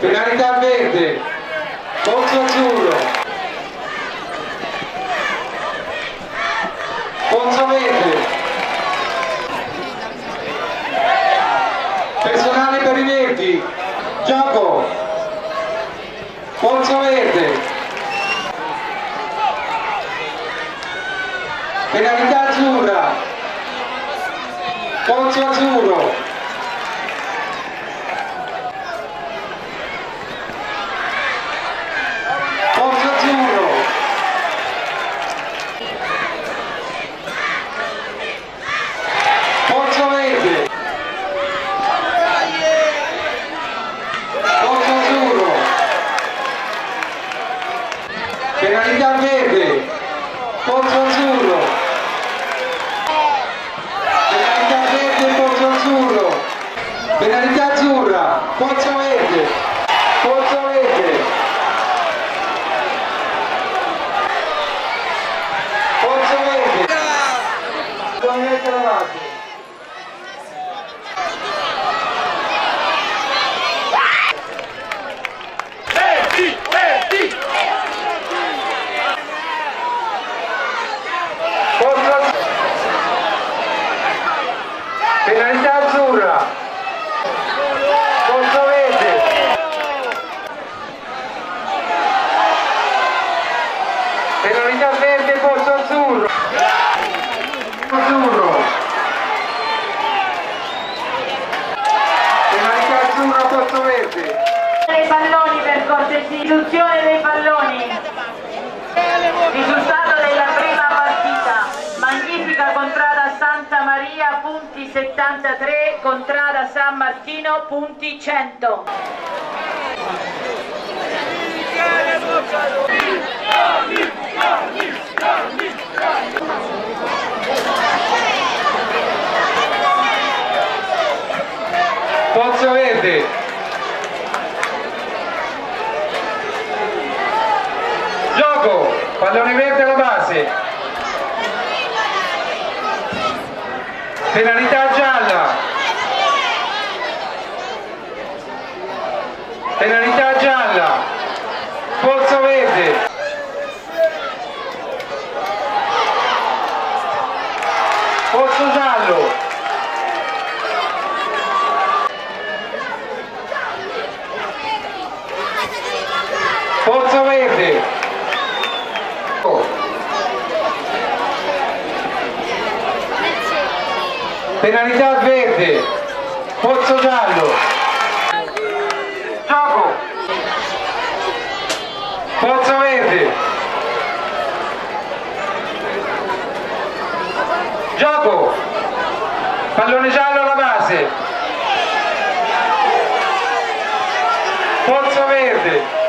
Penalità verde. Pozzo azzurro. Pozzo verde. Personale per i verdi. Gioco. Pozzo verde. Penalità azzurra. Pozzo azzurro. Pozzo azzurro. Pozzo verde. Pozzo azzurro. Penalità verde. Pozzo azzurro. Penalità verde, pozzo azzurro. Penalità azzurra. Pozzo verde. Pozzo verde. Pozzo verde. Togliete la base. Pozzo azzurro. Penalità azzurra. Pozzo verde. Penalità verde, pozzo azzurro. Azzurro. Penalità azzurra, pozzo verde. dei palloni per cortesia, istituzione dei palloni. Risultato della prima partita. Magnifica Contrada Santa Maria, punti 73, Contrada San Martino, punti 100. Pozzo verde. Gioco. Pallone verde alla base. Penalità gialla. Penalità gialla. Pozzo verde. Pozzo giallo. Pozzo verde. Oh. Penalità verde. Pozzo giallo. Gioco. Pozzo verde. Gioco. Pallone giallo alla base. Pozzo verde.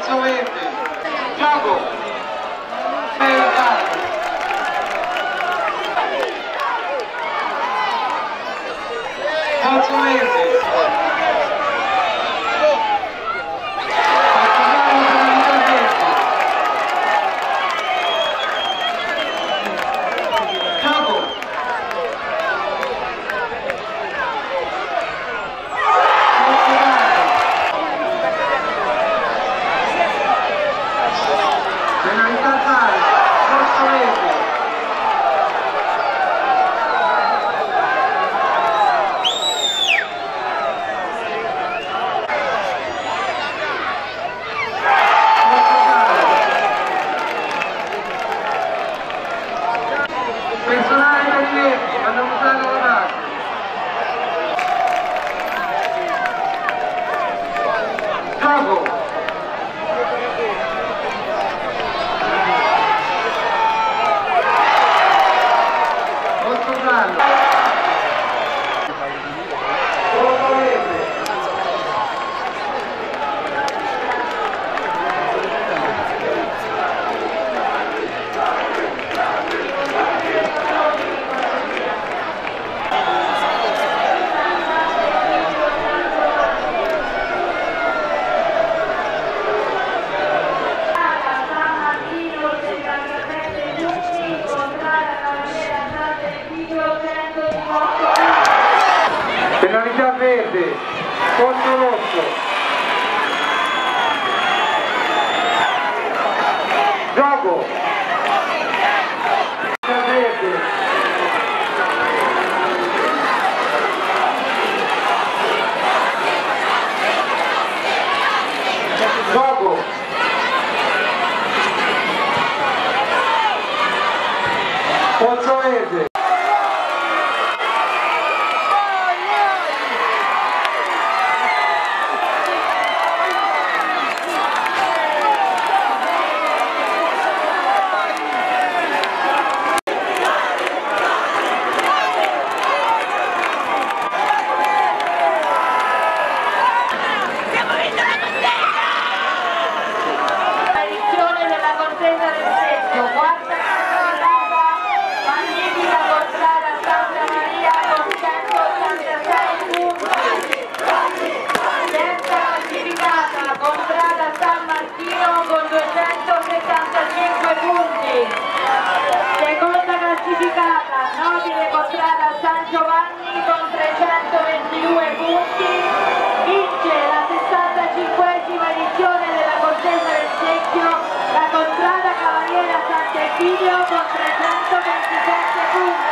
Constituentes, Thiago Ferraz. Constituentes. con 327 punti.